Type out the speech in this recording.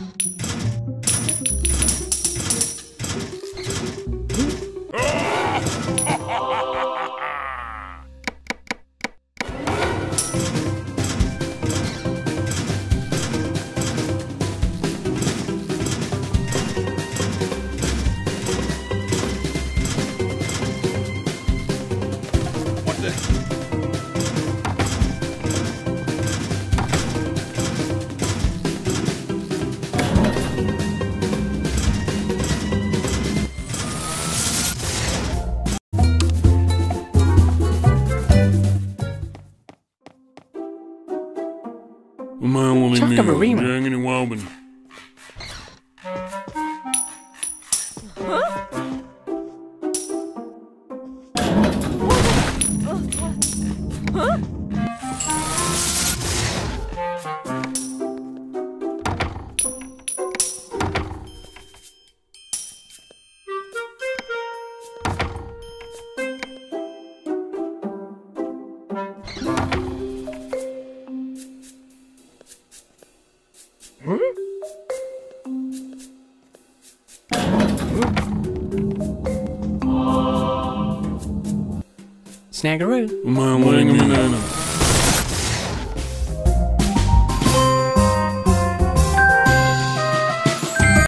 What the? Chakamarima. Jangini Walben. Snaggeroo. Umawalingamanana.